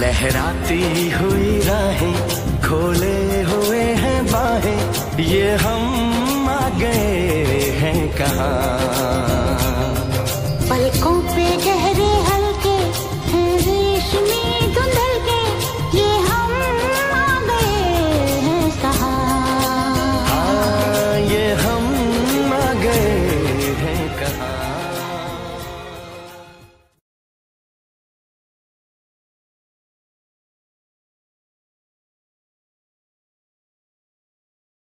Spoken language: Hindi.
लहराती हुई राहें खोले हुए हैं बाहें, ये हम आ गए हैं कहाँ? पलकों पे गए